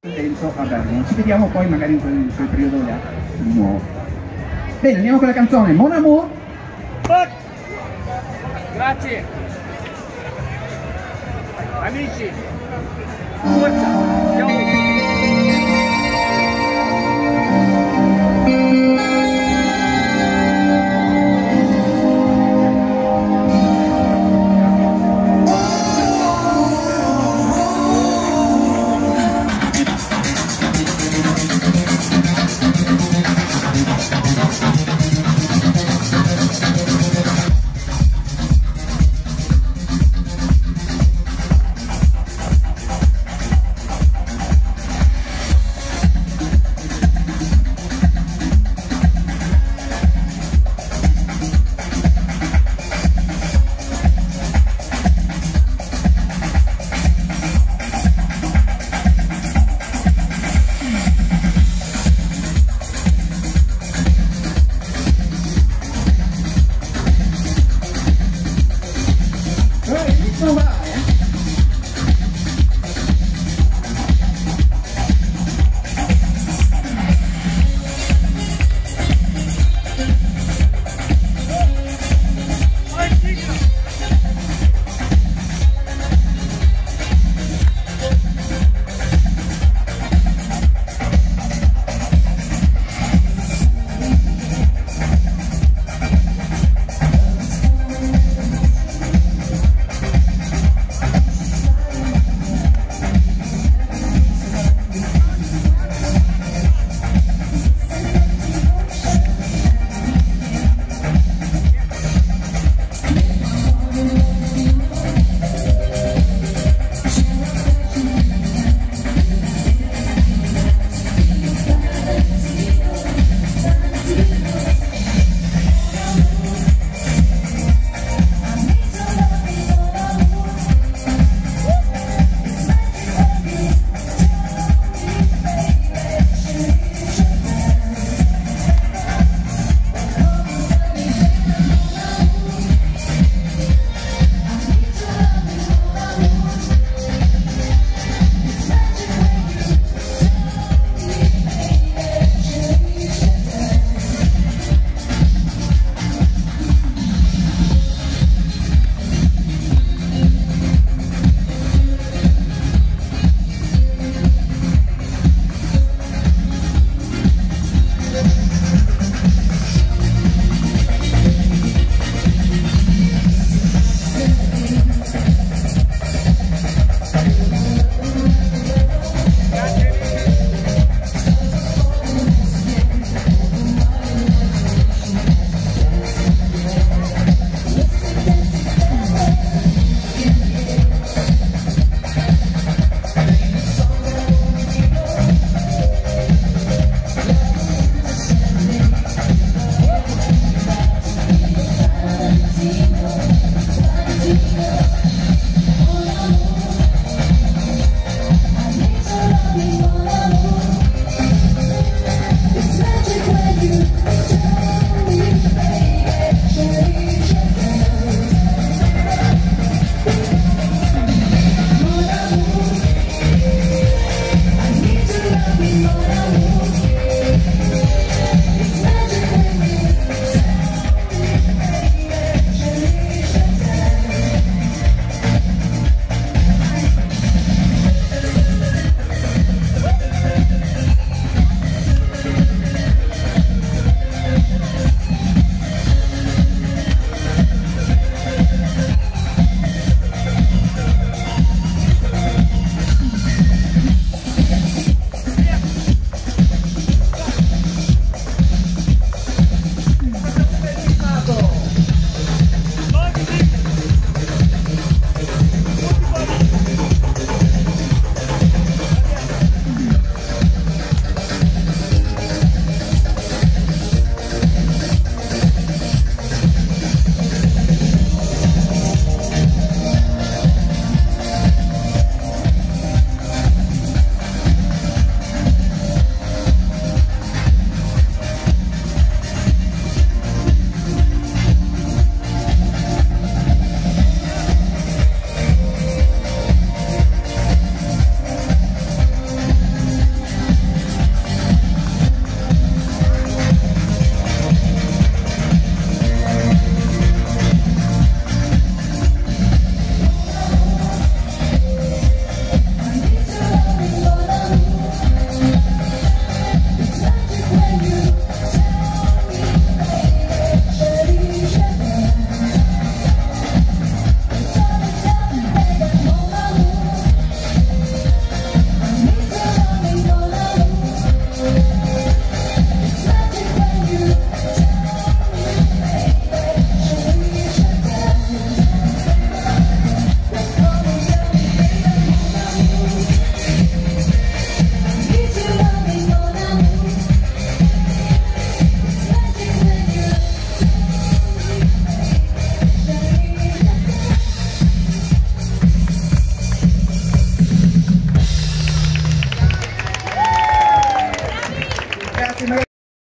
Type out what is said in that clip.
Dentro a Bergamo. Ci vediamo poi magari in quel, in quel periodo là di nuovo. Bene, andiamo con la canzone Mon Amour. Grazie. Amici. Forza. So, uh,